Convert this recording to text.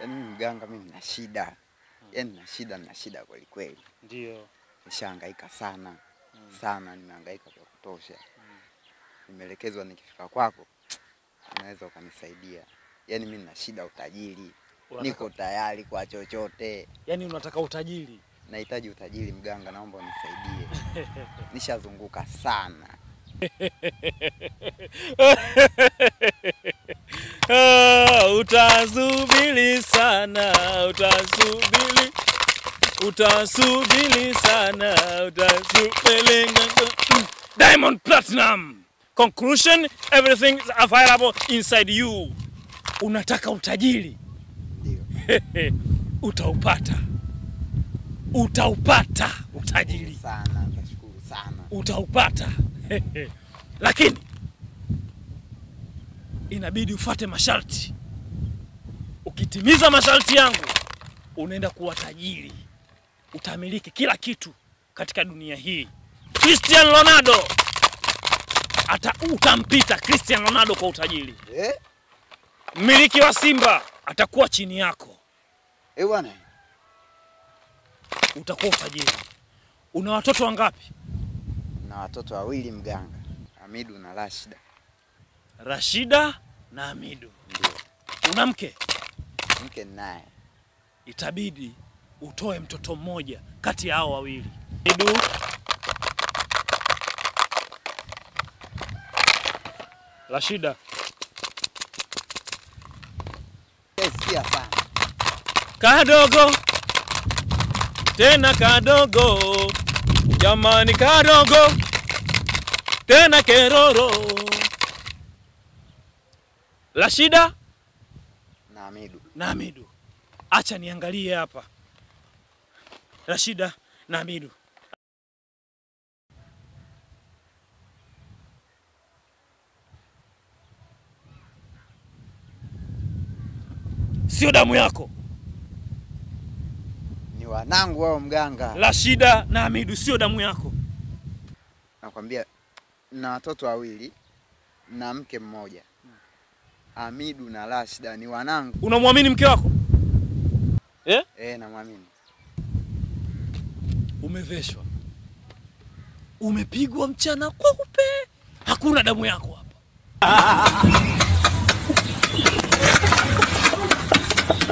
Yaani mimi mganga, mimi nina shida, yaani nina shida, nina shida kweli kweli. Ndio. Nishahangaika sana Mm. sana, nimehangaika vya kutosha. Mm. Nimeelekezwa nikifika kwako unaweza ukanisaidia. Yaani mimi nina shida utajiri, Unataka- niko tayari kwa chochote. Yaani unataka utajiri. Nahitaji utajiri mganga, naomba unisaidie. Nishazunguka sana. Ah, utasubiri sana, utasubiri, utasubiri sana, utasubiri. Diamond Platinum. Conclusion, everything is available inside you. Unataka utajiri, Ndio. utaupata, utaupata utajiri. Sana, nashukuru sana. utaupata lakini inabidi ufate masharti. Ukitimiza masharti yangu, unaenda kuwa tajiri, utamiliki kila kitu katika dunia hii. Cristiano Ronaldo ata utampita Cristiano Ronaldo kwa utajiri. Eh? Mmiliki wa Simba atakuwa chini yako, Eh bwana. utakuwa utajiri. Una watoto wangapi? Na watoto wawili mganga, Hamidu na Rashida. Rashida na Hamidu. Ndio. Una mke? Mke naye. itabidi utoe mtoto mmoja kati ya hao wawili. Edu Rashida, Eh, kadogo tena kadogo, jamani, kadogo tena keroro. Rashida Hamidu. na Hamidu, acha niangalie hapa. Rashida na Hamidu, sio damu yako. Ni wanangu wao mganga. Rashida na Hamidu sio damu yako. Nakwambia na watoto wawili na mke mmoja. Hamidu na Rashida ni wanangu. Unamwamini mke wako? Eh? Eh, namwamini. Umeveshwa, umepigwa mchana kweupe, hakuna damu yako hapa.